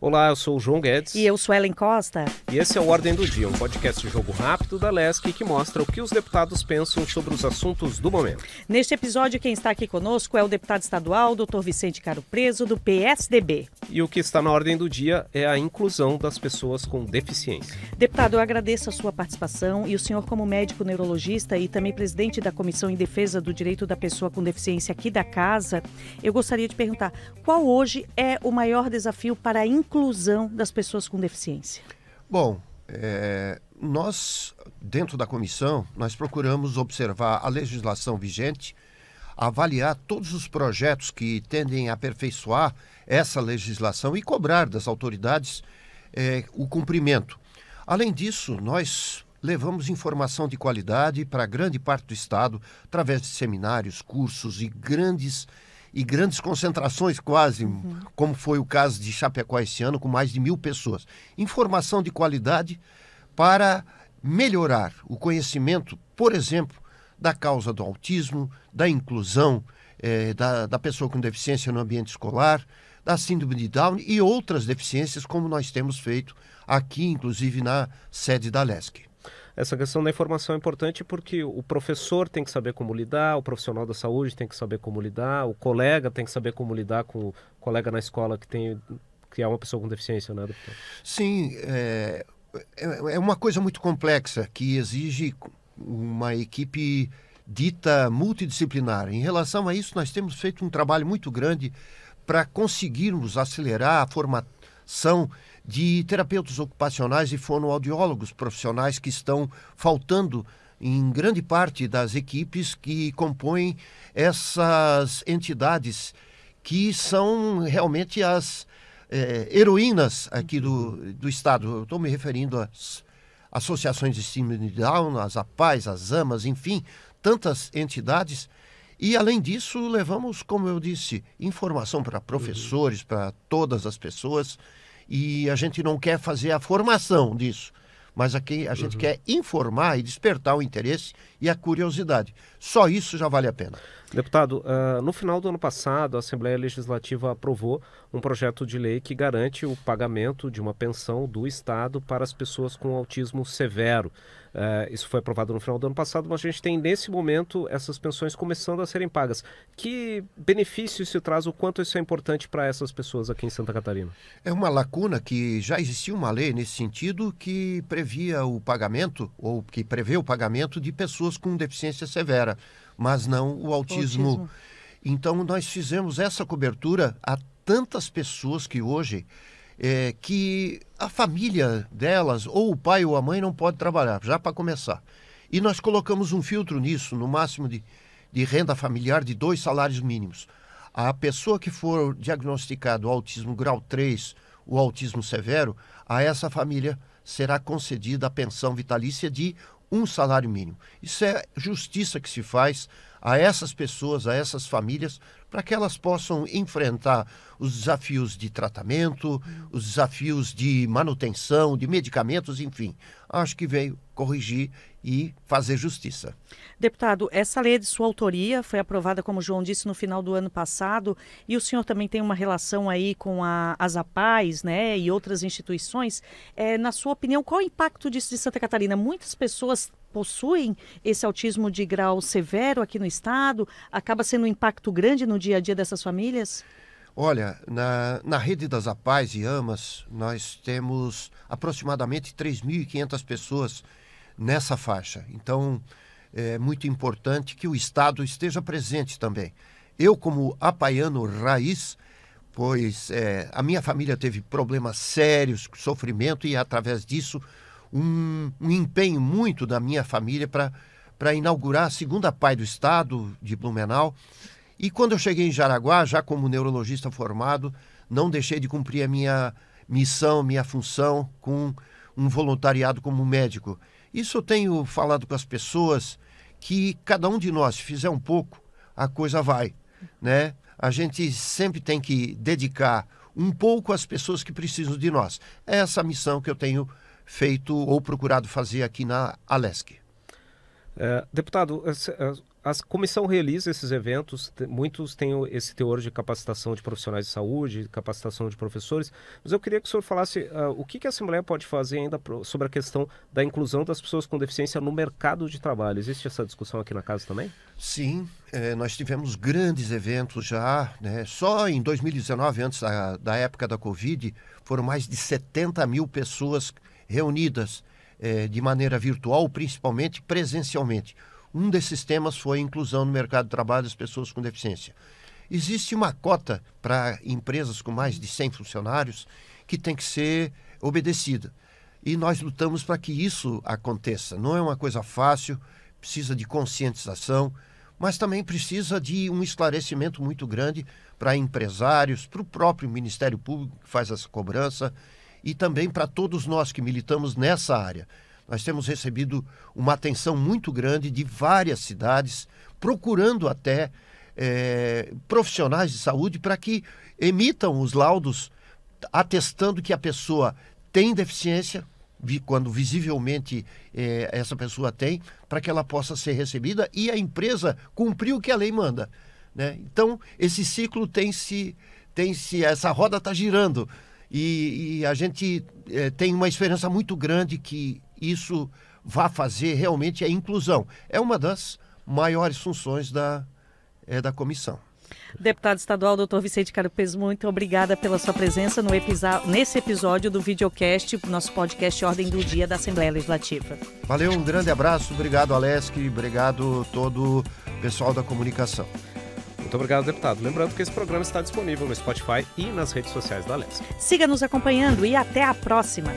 Olá, eu sou o João Guedes. E eu sou Ellen Costa. E esse é o Ordem do Dia, um podcast de jogo rápido da LESC que mostra o que os deputados pensam sobre os assuntos do momento. Neste episódio, quem está aqui conosco é o deputado estadual, Dr. Vicente Caro Preso, do PSDB. E o que está na ordem do dia é a inclusão das pessoas com deficiência. Deputado, eu agradeço a sua participação e o senhor, como médico neurologista e também presidente da Comissão em Defesa do Direito da Pessoa com Deficiência aqui da Casa, eu gostaria de perguntar qual hoje é o maior desafio para a inclusão das pessoas com deficiência? Bom, é, nós, dentro da comissão, nós procuramos observar a legislação vigente, avaliar todos os projetos que tendem a aperfeiçoar essa legislação e cobrar das autoridades é, o cumprimento. Além disso, nós levamos informação de qualidade para grande parte do Estado através de seminários, cursos e grandes e grandes concentrações quase, uhum. como foi o caso de Chapecó esse ano, com mais de mil pessoas. Informação de qualidade para melhorar o conhecimento, por exemplo, da causa do autismo, da inclusão eh, da, da pessoa com deficiência no ambiente escolar, da síndrome de Down e outras deficiências, como nós temos feito aqui, inclusive na sede da LESC essa questão da informação é importante porque o professor tem que saber como lidar, o profissional da saúde tem que saber como lidar, o colega tem que saber como lidar com o colega na escola que tem que é uma pessoa com deficiência, né, doutor? Sim, é, é, é uma coisa muito complexa que exige uma equipe dita multidisciplinar. Em relação a isso, nós temos feito um trabalho muito grande para conseguirmos acelerar a formação de terapeutas ocupacionais e fonoaudiólogos profissionais que estão faltando em grande parte das equipes que compõem essas entidades que são realmente as é, heroínas aqui do, do Estado. Estou me referindo às associações de síndrome de Down, às APAES, às AMAs, enfim, tantas entidades. E, além disso, levamos, como eu disse, informação para professores, para todas as pessoas e a gente não quer fazer a formação disso, mas aqui a gente uhum. quer informar e despertar o interesse e a curiosidade. Só isso já vale a pena. Deputado, uh, no final do ano passado, a Assembleia Legislativa aprovou um projeto de lei que garante o pagamento de uma pensão do Estado para as pessoas com autismo severo. Uh, isso foi aprovado no final do ano passado, mas a gente tem nesse momento essas pensões começando a serem pagas. Que benefício isso traz, o quanto isso é importante para essas pessoas aqui em Santa Catarina? É uma lacuna que já existia uma lei nesse sentido que previa o pagamento, ou que prevê o pagamento de pessoas com deficiência severa mas não o autismo. o autismo. Então nós fizemos essa cobertura a tantas pessoas que hoje é, que a família delas, ou o pai ou a mãe, não pode trabalhar, já para começar. E nós colocamos um filtro nisso, no máximo de, de renda familiar de dois salários mínimos. A pessoa que for diagnosticado autismo grau 3, o autismo severo, a essa família será concedida a pensão vitalícia de um salário mínimo. Isso é justiça que se faz a essas pessoas, a essas famílias, para que elas possam enfrentar os desafios de tratamento, os desafios de manutenção, de medicamentos, enfim. Acho que veio corrigir e fazer justiça. Deputado, essa lei é de sua autoria, foi aprovada, como o João disse, no final do ano passado, e o senhor também tem uma relação aí com a, as APAES, né, e outras instituições. É, na sua opinião, qual o impacto disso de Santa Catarina? Muitas pessoas possuem esse autismo de grau severo aqui no estado? Acaba sendo um impacto grande no dia a dia dessas famílias? Olha, na, na rede das APAES e AMAS, nós temos aproximadamente 3.500 pessoas nessa faixa. Então, é muito importante que o Estado esteja presente também. Eu, como apaiano raiz, pois é, a minha família teve problemas sérios, sofrimento, e através disso, um, um empenho muito da minha família para inaugurar a segunda PAI do Estado de Blumenau. E quando eu cheguei em Jaraguá, já como neurologista formado, não deixei de cumprir a minha missão, minha função com um voluntariado como médico. Isso eu tenho falado com as pessoas que cada um de nós fizer um pouco, a coisa vai, né? A gente sempre tem que dedicar um pouco às pessoas que precisam de nós. É essa missão que eu tenho feito ou procurado fazer aqui na Alesc. É, deputado, a comissão realiza esses eventos, muitos têm esse teor de capacitação de profissionais de saúde, capacitação de professores, mas eu queria que o senhor falasse uh, o que, que a Assembleia pode fazer ainda pro, sobre a questão da inclusão das pessoas com deficiência no mercado de trabalho. Existe essa discussão aqui na casa também? Sim, é, nós tivemos grandes eventos já, né? só em 2019, antes da, da época da Covid, foram mais de 70 mil pessoas reunidas é, de maneira virtual, principalmente presencialmente. Um desses temas foi a inclusão no mercado de trabalho das pessoas com deficiência. Existe uma cota para empresas com mais de 100 funcionários que tem que ser obedecida. E nós lutamos para que isso aconteça. Não é uma coisa fácil, precisa de conscientização, mas também precisa de um esclarecimento muito grande para empresários, para o próprio Ministério Público que faz essa cobrança e também para todos nós que militamos nessa área. Nós temos recebido uma atenção muito grande de várias cidades, procurando até é, profissionais de saúde para que emitam os laudos atestando que a pessoa tem deficiência, quando visivelmente é, essa pessoa tem, para que ela possa ser recebida e a empresa cumprir o que a lei manda. Né? Então, esse ciclo tem se, tem se essa roda está girando. E, e, a gente é, tem uma esperança muito grande que isso vá fazer realmente a inclusão. É uma das maiores funções da, é, da comissão. Deputado estadual, doutor Vicente Carpes, muito obrigada pela sua presença no nesse episódio do videocast, nosso podcast Ordem do Dia da Assembleia Legislativa. Valeu, um grande abraço, obrigado Alesc, obrigado todo o pessoal da comunicação. Muito obrigado, deputado. Lembrando que esse programa está disponível no Spotify e nas redes sociais da Alesc. Siga nos acompanhando e até a próxima.